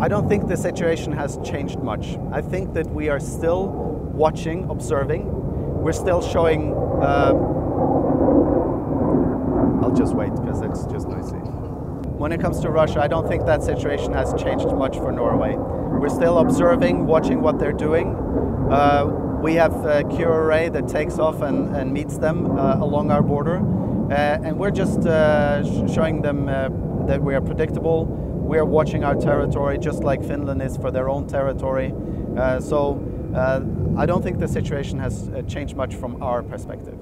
I don't think the situation has changed much. I think that we are still watching, observing. We're still showing. Uh, I'll just wait because it's just noisy. When it comes to Russia, I don't think that situation has changed much for Norway. We're still observing, watching what they're doing. Uh, we have a QRA that takes off and, and meets them uh, along our border. Uh, and we're just uh, showing them uh, that we are predictable. We are watching our territory just like Finland is for their own territory. Uh, so uh, I don't think the situation has uh, changed much from our perspective.